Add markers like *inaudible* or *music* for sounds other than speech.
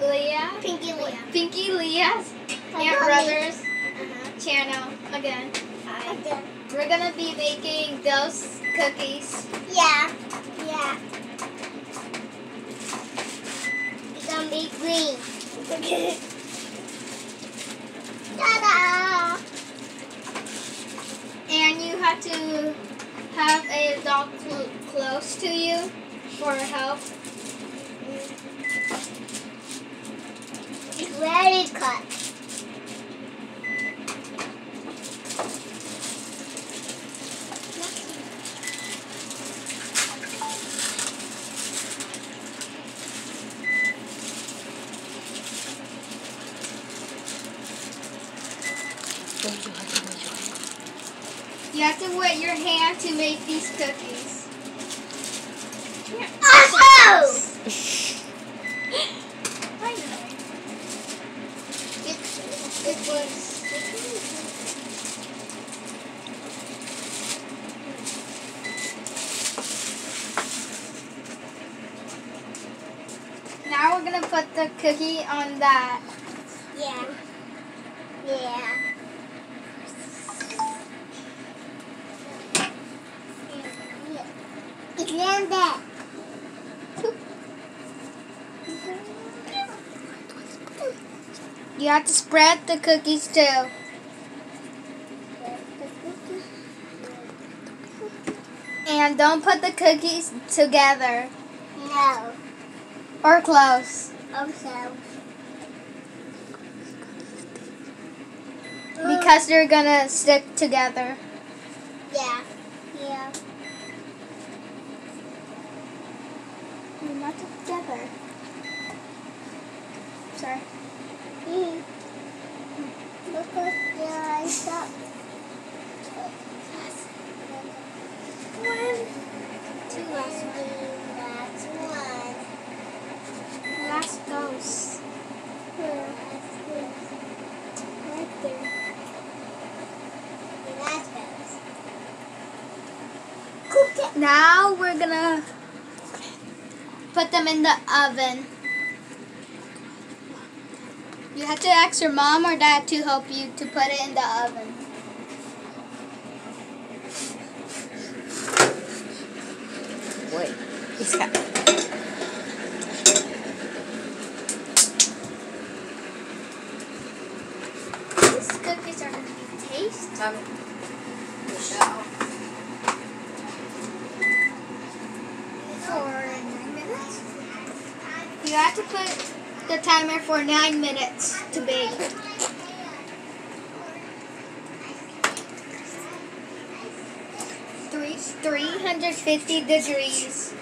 Leah, Pinkie Leah. Pinkie Leah's Aunt Brothers Uh-huh. channel again. Hi. We're gonna be making those cookies. Yeah. Yeah. It's gonna be green. *laughs* Ta-da! And you have to have a dog cl- close to you for help. Cut. You have to wet your hand to make these cookies. Oh! It, it was. Now we're gonna put the cookie on that. Yeah. Yeah. It's landed. You have to spread the cookies too. And don't put the cookies together No. or close. Also. Because they're gonna stick together. Yeah. Yeah. They're not together. Sorry. Mm. Look at the eyes up. One. Two last one. Last goes. Right there. That's goes. Cook it. Now we're gonna put them in the oven. You have to ask your mom or dad to help you to put it in the oven. Wait. He's got. These cookies are gonna be tasty. For nine minutes. You have to put the timer for nine minutes to bake. Three, 350 degrees.